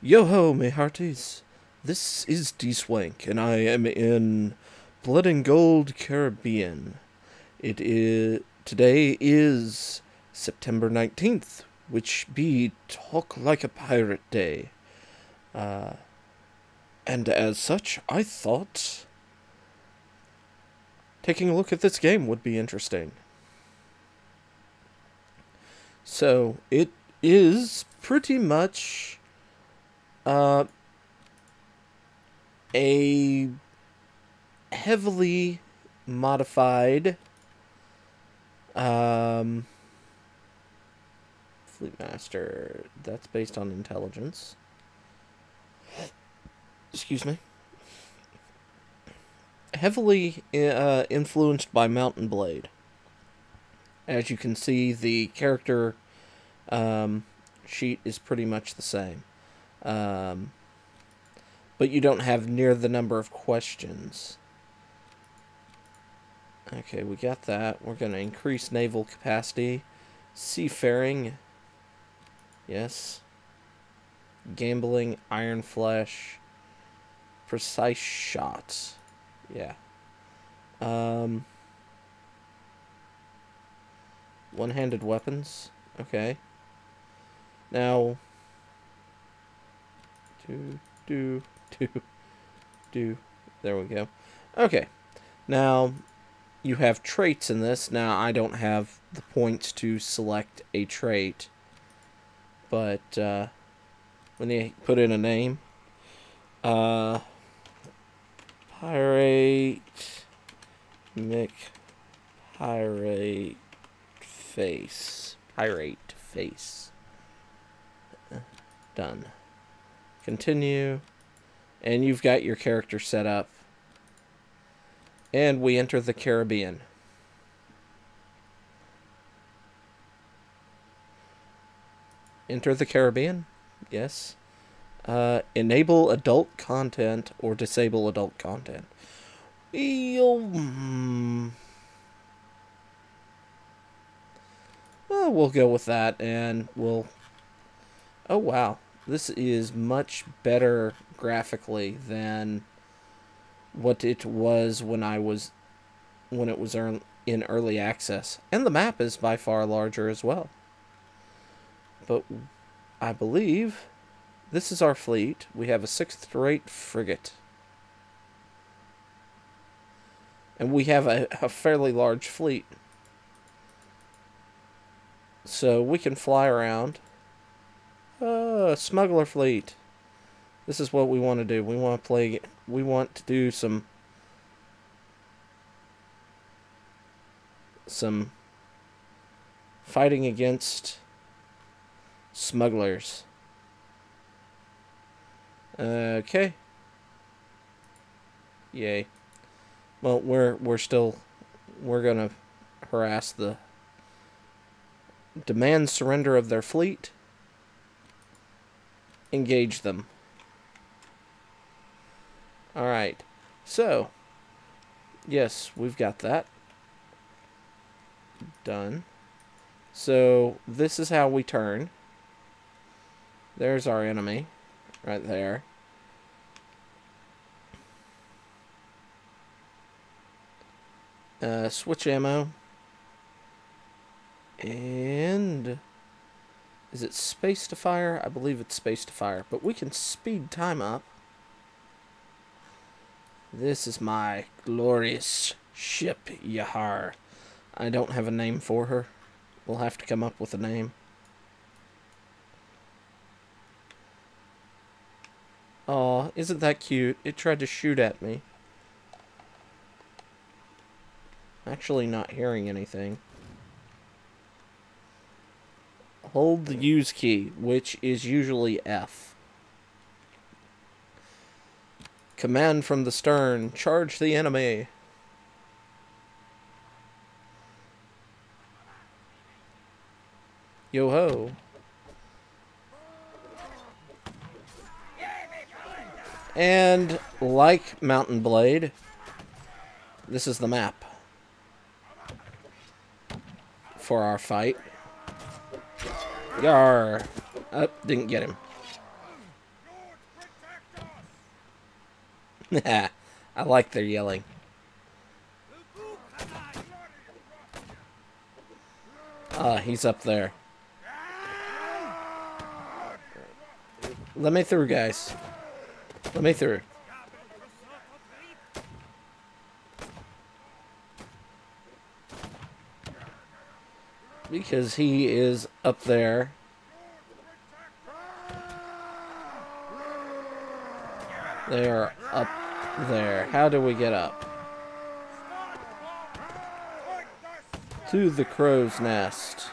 Yo ho, me hearties. This is Dswank, and I am in Blood and Gold Caribbean. It is today is September nineteenth, which be Talk Like a Pirate Day. Uh, and as such, I thought taking a look at this game would be interesting. So it is pretty much uh, a heavily modified um, Fleet Master. That's based on intelligence. Excuse me. Heavily uh, influenced by Mountain Blade. As you can see, the character um, sheet is pretty much the same. Um, but you don't have near the number of questions. Okay, we got that. We're going to increase naval capacity. Seafaring. Yes. Gambling, iron flesh. Precise shots. Yeah. Um... One-handed weapons. Okay. Now. Do, do, do, do. There we go. Okay. Now, you have traits in this. Now, I don't have the points to select a trait. But, uh, when you put in a name, uh, Pirate, Mick, Pirate, face. Pirate face. Done. Continue. And you've got your character set up. And we enter the Caribbean. Enter the Caribbean? Yes. Uh, enable adult content or disable adult content. Mm, well, we'll go with that and we'll... Oh, wow. This is much better graphically than what it was when I was... when it was in early access. And the map is by far larger as well. But I believe this is our fleet. We have a sixth-rate frigate. And we have a, a fairly large fleet. So we can fly around. Uh, smuggler fleet. This is what we want to do. We want to play. We want to do some. Some. Fighting against. Smugglers. Okay. Yay. Well, we're we're still we're gonna harass the demand surrender of their fleet, engage them. Alright, so, yes, we've got that. Done. So, this is how we turn. There's our enemy, right there. Uh, switch ammo. And is it space to fire? I believe it's space to fire, but we can speed time up. This is my glorious ship, Yahar. I don't have a name for her. We'll have to come up with a name. Aw, isn't that cute? It tried to shoot at me. Actually not hearing anything. Hold the use key, which is usually F. Command from the stern. Charge the enemy. Yo-ho. And like Mountain Blade, this is the map for our fight. Yar. Oh, didn't get him. I like their yelling. Ah, uh, he's up there. Let me through, guys. Let me through. Because he is up there. They are up there. How do we get up? To the crow's nest.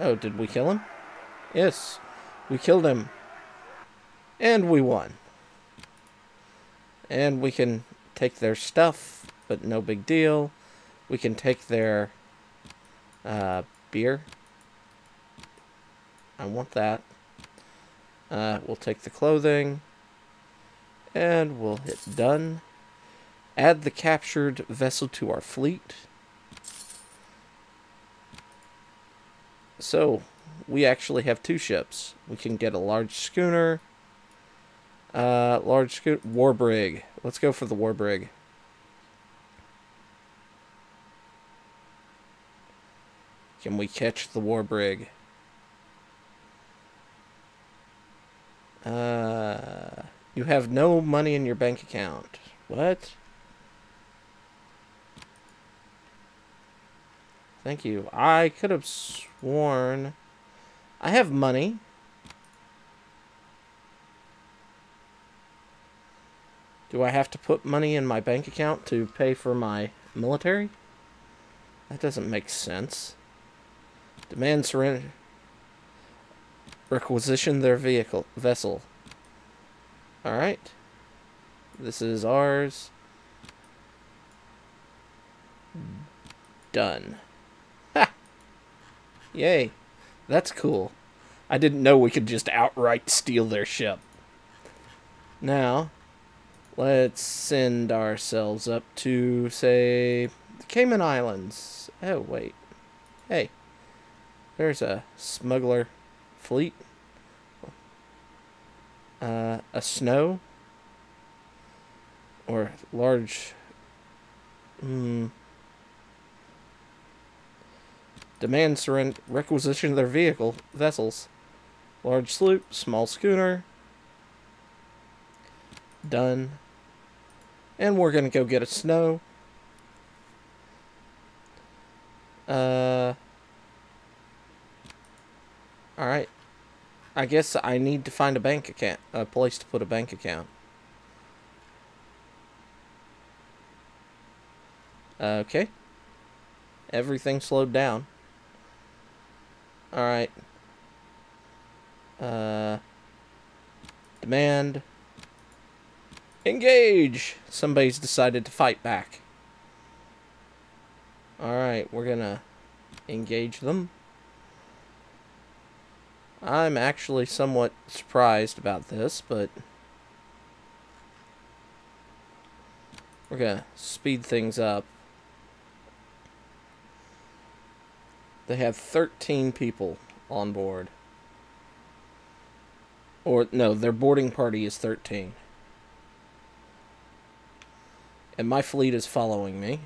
Oh, did we kill him? Yes, we killed him. And we won. And we can take their stuff, but no big deal. We can take their uh, beer. I want that. Uh, we'll take the clothing. And we'll hit done. Add the captured vessel to our fleet. So, we actually have two ships. We can get a large schooner. Uh, large schooner. War brig. Let's go for the war brig. Can we catch the war brig? Uh, you have no money in your bank account. What? Thank you. I could have sworn... I have money. Do I have to put money in my bank account to pay for my military? That doesn't make sense. Demand surrender. Requisition their vehicle vessel. Alright. This is ours. Done. Ha! Yay. That's cool. I didn't know we could just outright steal their ship. Now, let's send ourselves up to, say, the Cayman Islands. Oh, wait. Hey. There's a smuggler fleet. Uh, a snow. Or large... Hmm... Demand surrender requisition of their vehicle vessels. Large sloop, small schooner. Done. And we're gonna go get a snow. Uh. All right. I guess I need to find a bank account, a place to put a bank account. Okay. Everything slowed down. Alright. Uh, demand. Engage! Somebody's decided to fight back. Alright, we're gonna engage them. I'm actually somewhat surprised about this, but... We're gonna speed things up. They have 13 people on board. Or, no, their boarding party is 13. And my fleet is following me.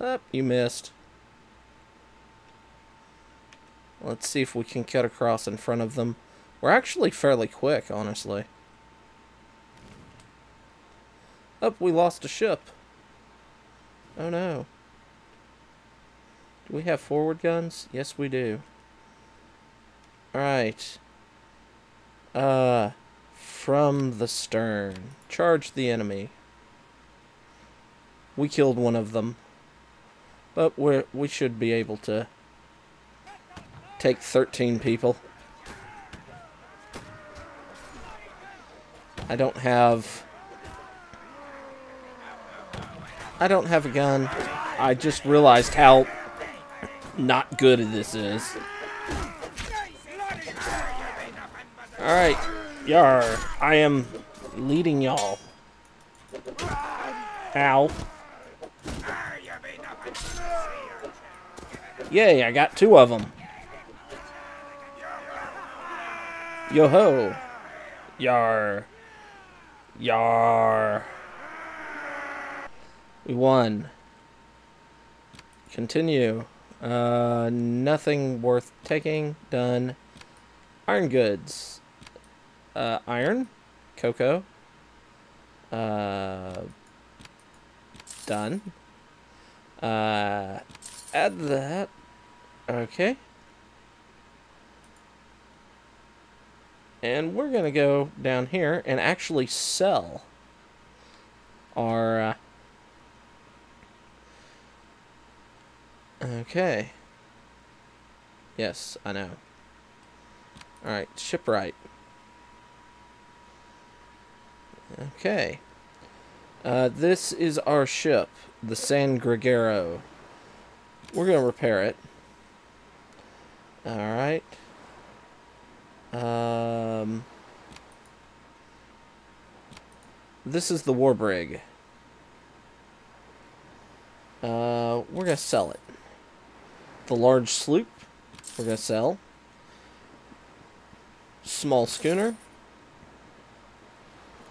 Up, oh, you missed. Let's see if we can cut across in front of them. We're actually fairly quick, honestly. Up, oh, we lost a ship. Oh no. Do we have forward guns? Yes, we do. Alright. Uh, from the stern. Charge the enemy. We killed one of them. But we we should be able to take 13 people. I don't have... I don't have a gun. I just realized how not good this is. Alright, yar, I am leading y'all. Ow. Yay, I got two of them. Yo ho! Yar! Yar! We won. Continue. Uh, nothing worth taking. Done. Iron goods. Uh, iron. Cocoa. Uh, done. Uh, add that. Okay. And we're going to go down here and actually sell our... Uh, okay. Yes, I know. Alright, shipwright. Okay. Uh, this is our ship, the San Gregero. We're going to repair it. Alright. Um, this is the Warbrig. Uh, we're going to sell it. The large sloop, we're going to sell. Small schooner.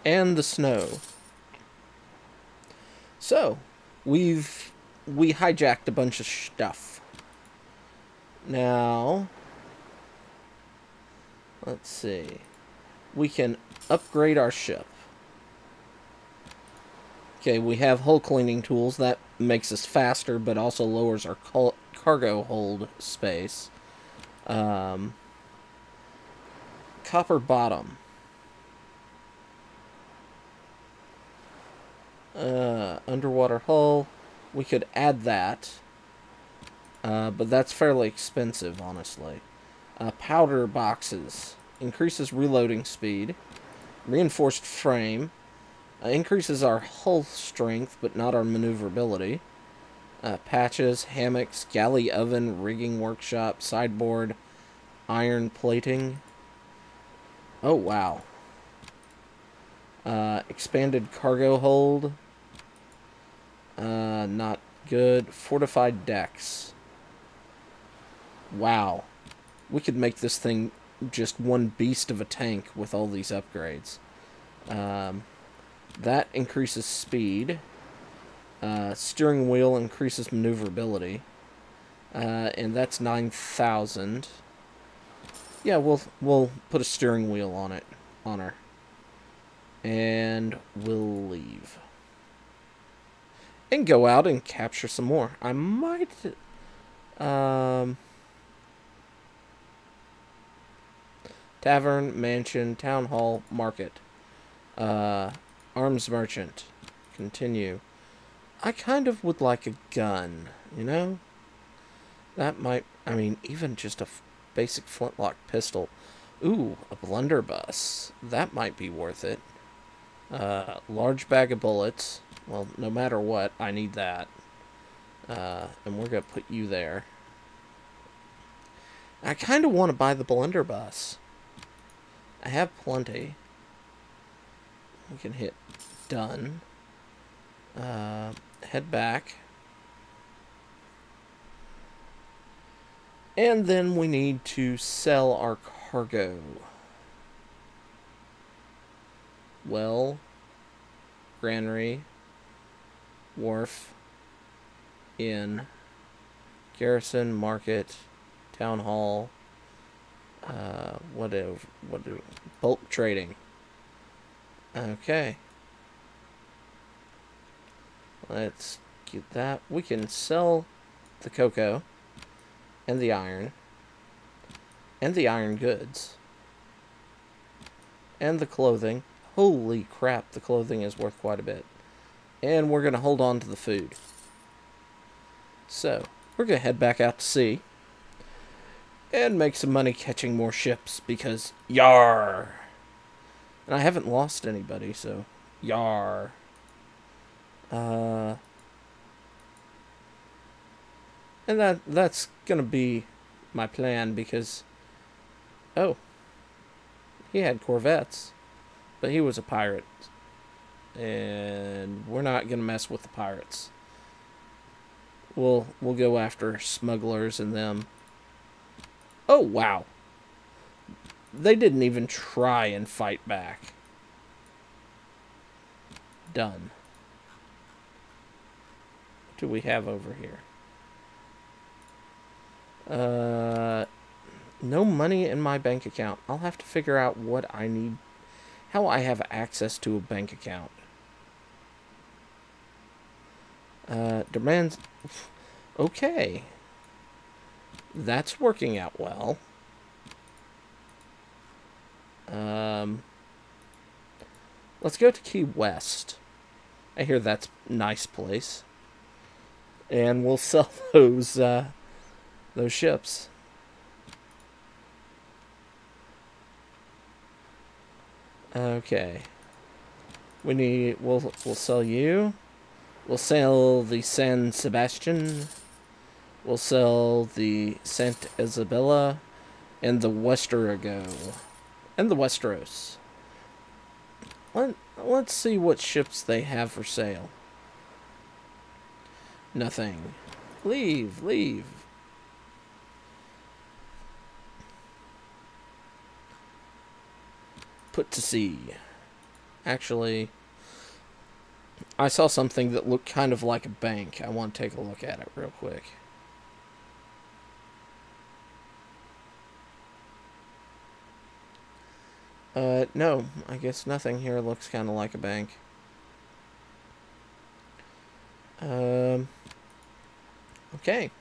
And the snow. So, we've we hijacked a bunch of stuff. Now, let's see. We can upgrade our ship. Okay, we have hull cleaning tools. That makes us faster, but also lowers our cargo hold space. Um, copper bottom. Uh, underwater hull. We could add that. Uh, but that's fairly expensive, honestly. Uh, powder boxes. Increases reloading speed. Reinforced frame. Uh, increases our hull strength, but not our maneuverability. Uh, patches, hammocks, galley oven, rigging workshop, sideboard, iron plating. Oh, wow. Uh, expanded cargo hold. Uh, not good. Fortified decks. Wow. We could make this thing just one beast of a tank with all these upgrades. Um, that increases speed. Uh, steering wheel increases maneuverability. Uh, and that's 9,000. Yeah, we'll we'll put a steering wheel on it, on her. And we'll leave and go out and capture some more. I might, um, tavern, mansion, town hall, market, uh, arms merchant, continue. I kind of would like a gun, you know? That might, I mean, even just a basic flintlock pistol. Ooh, a blunderbuss. That might be worth it. Uh, large bag of bullets. Well, no matter what, I need that. Uh, and we're going to put you there. I kind of want to buy the blunderbuss. I have plenty. We can hit done. Uh, head back. And then we need to sell our cargo. Well, granary, wharf, inn, garrison, market, town hall, uh, what do, what do, bulk trading. Okay. Let's get that. We can sell the cocoa and the iron and the iron goods and the clothing Holy crap, the clothing is worth quite a bit. And we're going to hold on to the food. So, we're going to head back out to sea. And make some money catching more ships, because yar! And I haven't lost anybody, so yar. Uh... And that that's to be my plan, because... Oh. He had corvettes. But he was a pirate. And we're not to mess with the pirates. We'll we'll go after smugglers and them. Oh, wow. they didn't even try and fight back. Done. What do we have over here? Uh, no money in my bank account. I'll have to figure out what I need, how I have access to a bank account. Uh, demands. Okay. That's working out well. Um, let's go to Key West. I hear that's nice place. And we'll sell those uh, those ships. Okay. We need we'll we'll sell you. We'll sell the San Sebastian. We'll sell the Saint Isabella and the Westergo. And the Westeros. Let, let's see what ships they have for sale. Nothing. Leave, leave. Put to sea. Actually, I saw something that looked kind of like a bank. I want to take a look at it real quick. Uh, no, I guess nothing here looks kind of like a bank. Um, okay.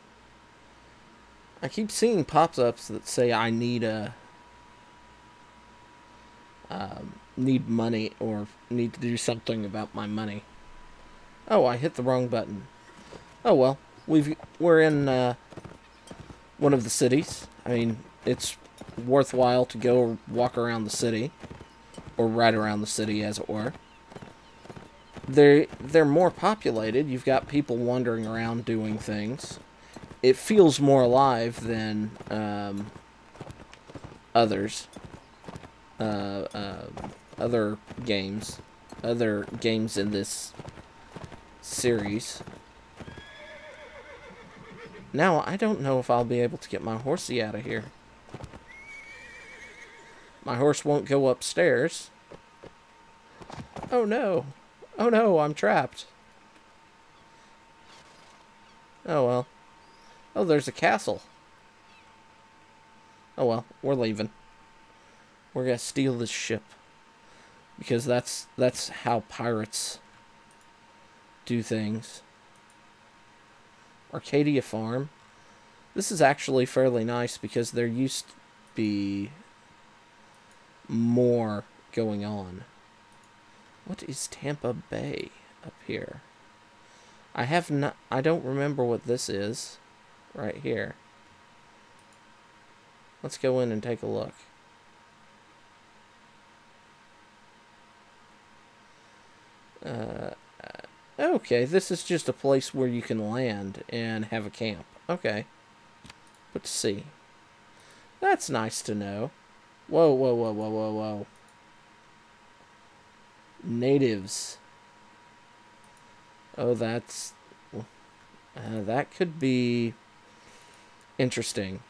I keep seeing pop-ups that say I need a um, need money or need to do something about my money. Oh, I hit the wrong button. Oh well, we've we're in uh, one of the cities. I mean, it's worthwhile to go walk around the city, or ride around the city, as it were. They're they're more populated. You've got people wandering around doing things. It feels more alive than um, others. Uh, uh, other games, other games in this series. Now, I don't know if I'll be able to get my horsey out of here. My horse won't go upstairs. Oh no. Oh no, I'm trapped. Oh well. Oh, there's a castle. Oh well, we're leaving. We're gonna steal this ship. Because that's that's how pirates do things. Arcadia Farm. This is actually fairly nice because there used to be more going on. What is Tampa Bay up here? I have not I don't remember what this is right here. Let's go in and take a look. Uh, okay, this is just a place where you can land and have a camp. Okay. Let's see. That's nice to know. Whoa, whoa, whoa, whoa, whoa, whoa. Natives. Oh, that's... Uh, that could be interesting.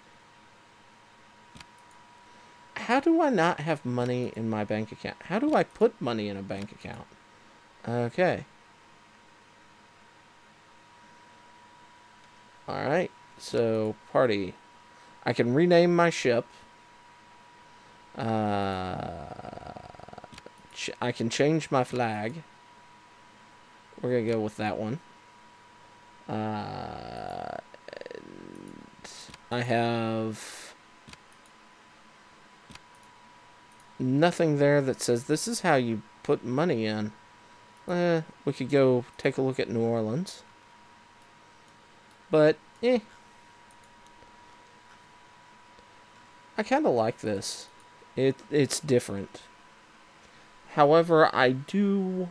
How do I not have money in my bank account? How do I put money in a bank account? Okay. Alright, so party. I can rename my ship. Uh, I can change my flag. We're going to go with that one. Uh, I have nothing there that says this is how you put money in. Eh, we could go take a look at New Orleans. But, eh. I kind of like this. It It's different. However, I do...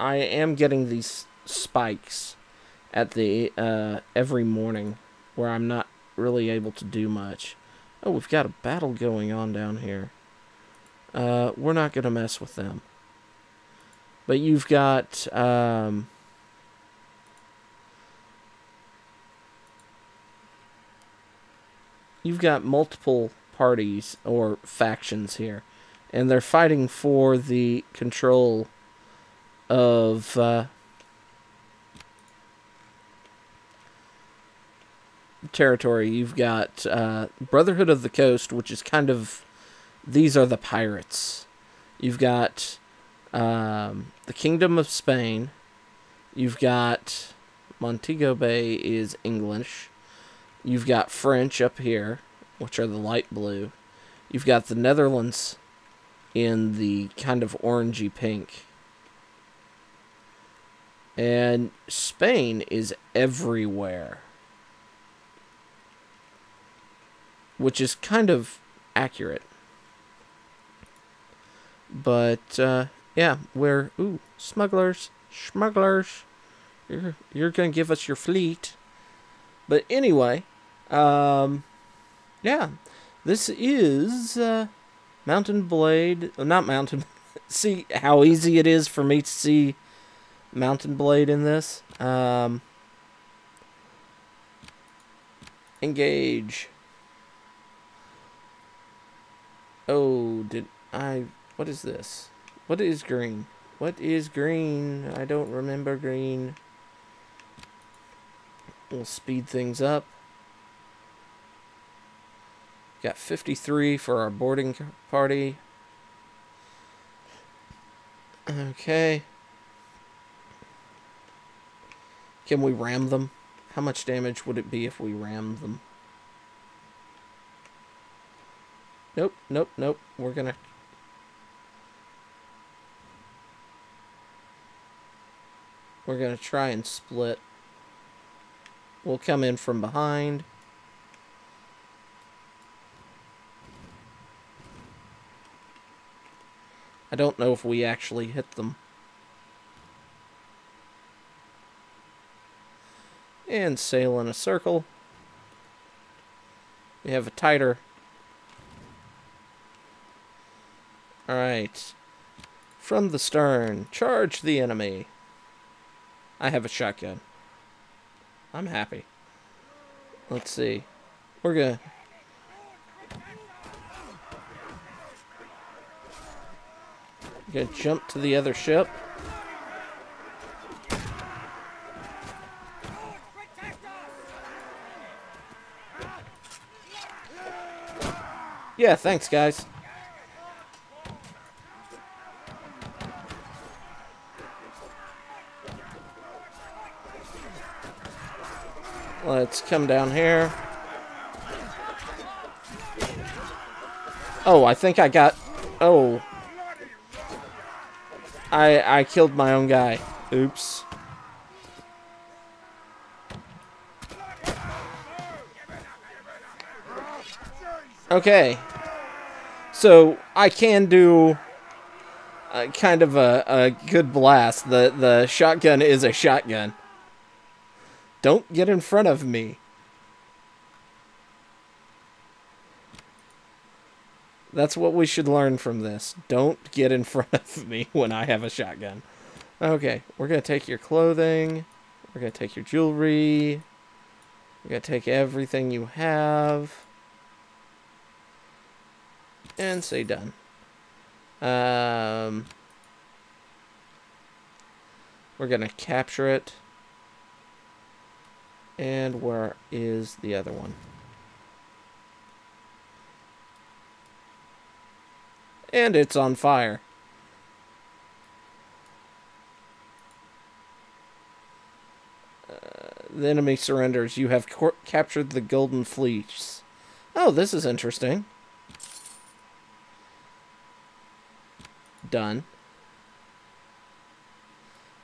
I am getting these spikes at the uh, every morning where I'm not really able to do much. Oh, we've got a battle going on down here. Uh, we're not going to mess with them. But you've got um, you've got multiple parties or factions here, and they're fighting for the control of uh, territory. You've got uh, Brotherhood of the Coast, which is kind of these are the pirates. You've got um, the Kingdom of Spain. You've got Montego Bay is English. You've got French up here, which are the light blue. You've got the Netherlands in the kind of orangey pink. And Spain is everywhere. Which is kind of accurate. But, uh, yeah, we're... Ooh, smugglers. Smugglers. You're, you're going to give us your fleet. But anyway, um, yeah, this is uh, Mount & Blade. Oh, not Mountain. see how easy it is for me to see Mountain Blade in this. Um, engage. Oh, did I? What is this? What is green? What is green? I don't remember green. We'll speed things up. Got 53 for our boarding party. Okay. Can we ram them? How much damage would it be if we rammed them? Nope, nope, nope. We're gonna... We're gonna try and split. We'll come in from behind. I don't know if we actually hit them. And sail in a circle. We have a tighter. Alright. From the stern, charge the enemy. I have a shotgun. I'm happy. Let's see. We're gonna... Gonna jump to the other ship. Yeah, thanks, guys. Let's come down here. Oh, I think I got... Oh. I, I killed my own guy. Oops. Okay. So, I can do a, kind of a, a good blast. The, the shotgun is a shotgun. Don't get in front of me. That's what we should learn from this. Don't get in front of me when I have a shotgun. Okay, we're going to take your clothing. We're going to take your jewelry. We're going to take everything you have. And say done. Um, we're going to capture it. And where is the other one? And it's on fire. Uh, the enemy surrenders. You have captured the Golden Fleece. Oh, this is interesting. Done.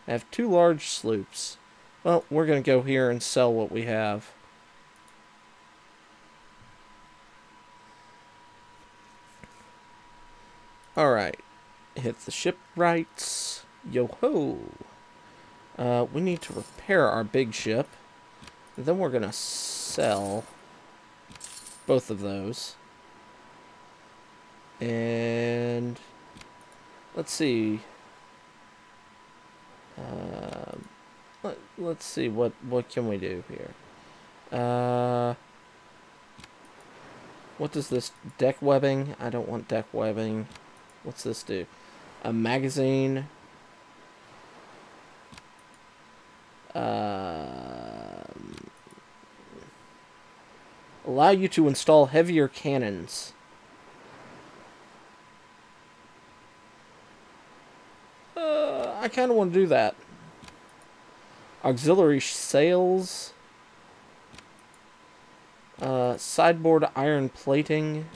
I have two large sloops. Well, we're going to go here and sell what we have. Alright. Hit the shipwrights. Yo-ho! Uh, we need to repair our big ship. Then we're going to sell both of those. And let's see. Um, let, let's see what what can we do here. Uh, What does this deck webbing? I don't want deck webbing. What's this do? A magazine. Um, allow you to install heavier cannons. Uh, I kind of want to do that. Auxiliary sails. Uh, sideboard iron plating.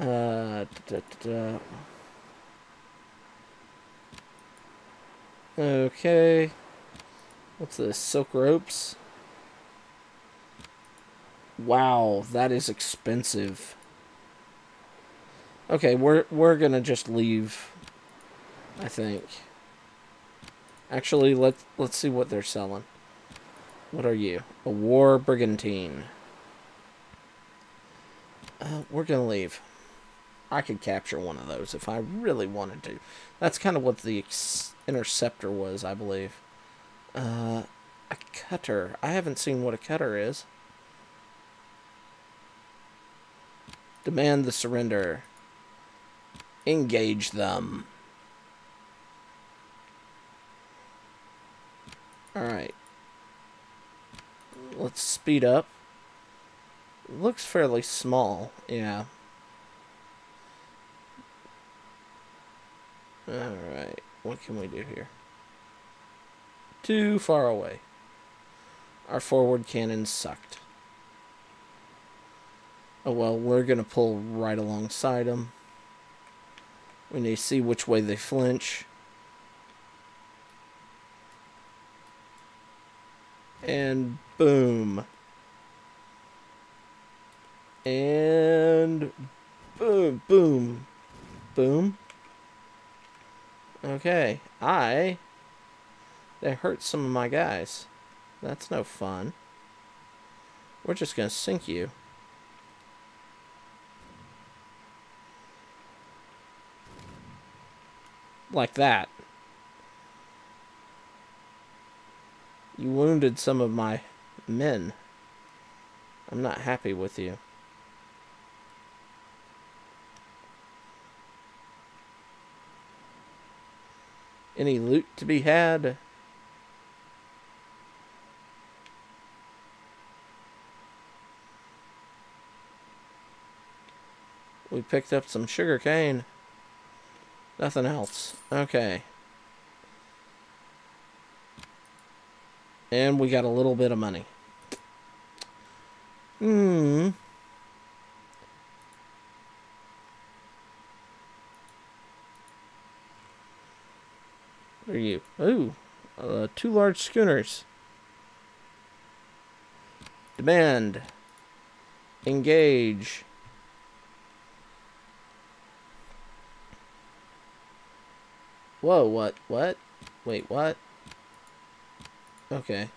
Uh, da, da, da. Okay. What's this? Silk ropes. Wow, that is expensive. Okay, we're we're gonna just leave. I think. Actually, let's let's see what they're selling. What are you? A war brigantine. Uh, we're gonna leave. I could capture one of those if I really wanted to. That's kind of what the interceptor was, I believe. Uh, a cutter. I haven't seen what a cutter is. Demand the surrender. Engage them. Alright. Let's speed up. looks fairly small, yeah. Alright, what can we do here? Too far away. Our forward cannon sucked. Oh well, we're going to pull right alongside them. We need to see which way they flinch. And boom. And boom, boom, boom. Okay, I... They hurt some of my guys. That's no fun. We're just gonna sink you. Like that. You wounded some of my men. I'm not happy with you. Any loot to be had? We picked up some sugar cane. Nothing else. Okay. And we got a little bit of money. Hmm. Are you? Ooh. Uh, two large schooners. Demand. Engage. Whoa, what? What? Wait, what? Okay.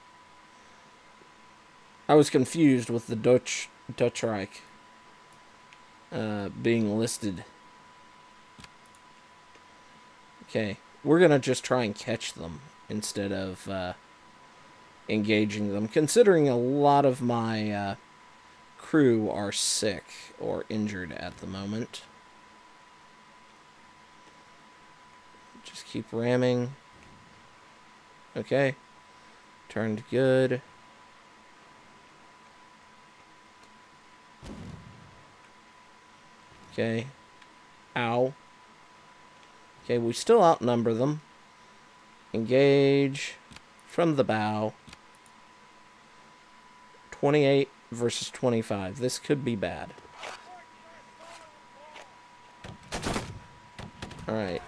I was confused with the Dutch Dutch Reich uh, being listed. Okay, we're gonna just try and catch them instead of uh, engaging them, considering a lot of my uh, crew are sick or injured at the moment. Just keep ramming. Okay. Turned good. Okay. Ow. Okay, we still outnumber them. Engage from the bow. 28 versus 25. This could be bad. Alright.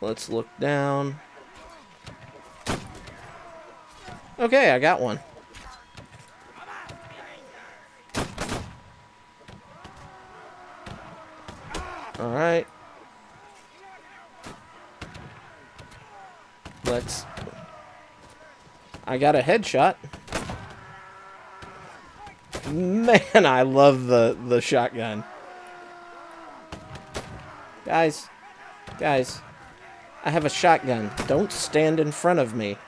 Let's look down. Okay, I got one. Alright. Let's... I got a headshot. Man, I love the, the shotgun. Guys. Guys. I have a shotgun. Don't stand in front of me.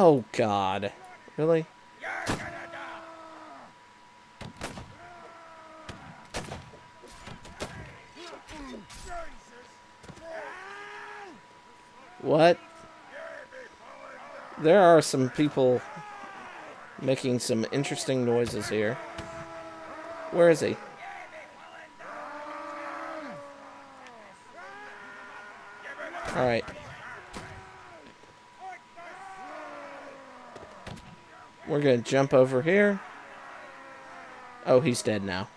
Oh, God. Really? What? There are some people making some interesting noises here. Where is he? Alright. We're gonna jump over here. Oh, he's dead now.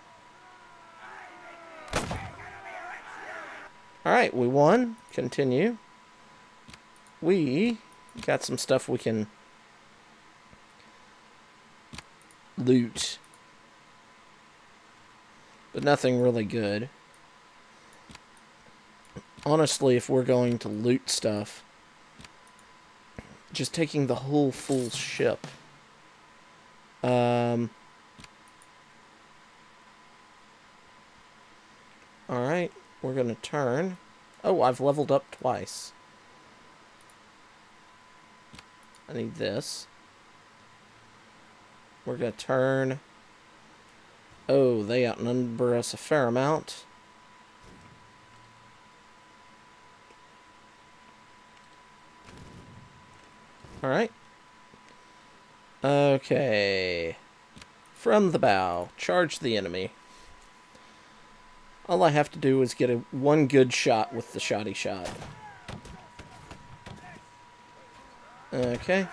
Alright, we won. Continue. We got some stuff we can loot. But nothing really good. Honestly, if we're going to loot stuff, just taking the whole full ship. Um... Alright, we're going to turn. Oh, I've leveled up twice. I need this. We're going to turn. Oh, they outnumber us a fair amount. Alright. Okay. From the bow, charge the enemy. All I have to do is get a one good shot with the shoddy shot. Okay.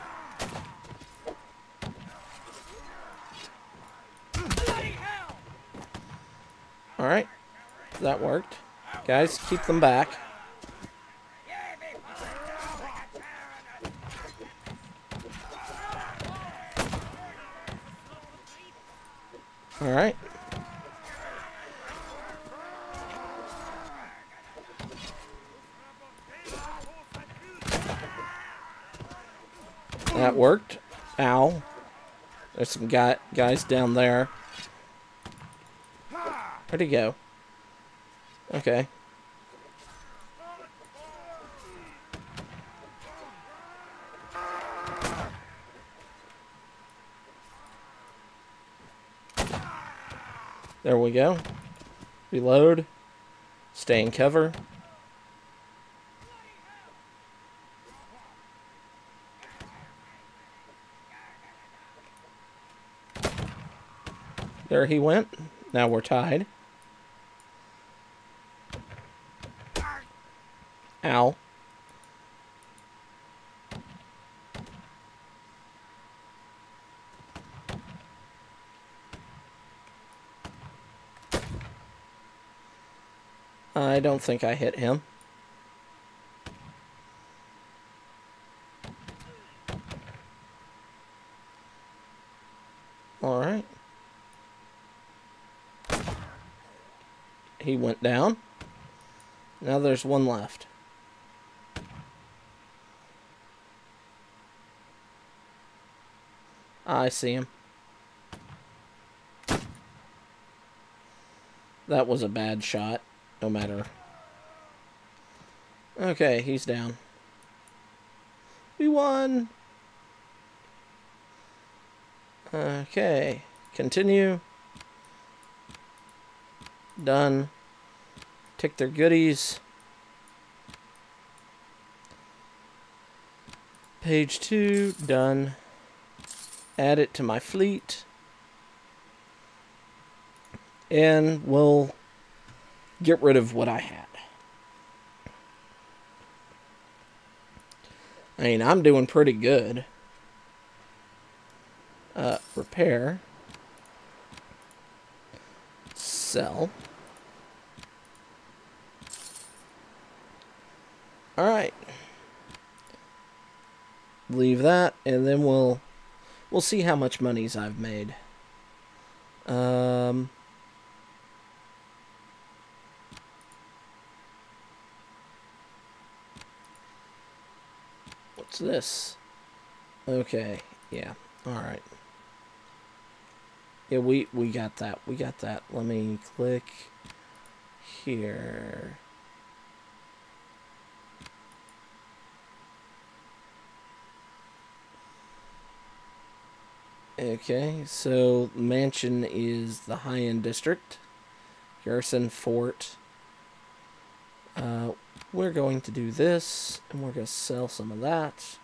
Alright. That worked. Guys, keep them back. Alright. That worked. Ow. There's some guy guys down there. Where'd he go? Okay. There we go. Reload. Stay in cover. There he went. Now we're tied. Ow. I don't think I hit him. Alright. He went down. Now there's one left. I see him. That was a bad shot, no matter. Okay, he's down. We won! Okay, continue. Done. Take their goodies. Page two, done. Add it to my fleet. And we'll get rid of what I had. I mean, I'm doing pretty good. Uh, repair. Sell. Alright. Leave that, and then we'll we'll see how much monies I've made. Um What's this? Okay, yeah. Alright. Yeah, we we got that. We got that. Let me click here. Okay, so mansion is the high-end district. Garrison fort. Uh, we're going to do this, and we're going to sell some of that.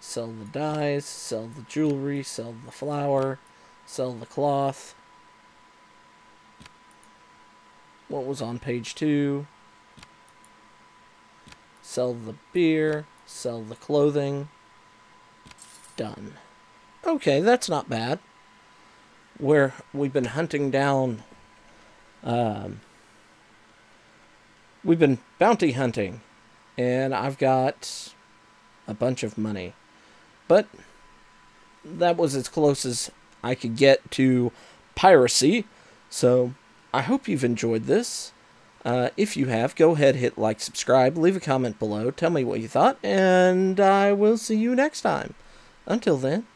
Sell the dyes, sell the jewelry, sell the flour, sell the cloth. What was on page two? Sell the beer, sell the clothing. Done. Okay, that's not bad. Where we've been hunting down um, we've been bounty hunting, and I've got a bunch of money. But that was as close as I could get to piracy. So I hope you've enjoyed this. Uh, if you have, go ahead, hit like, subscribe, leave a comment below, tell me what you thought, and I will see you next time. Until then,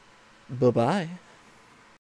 bye bye.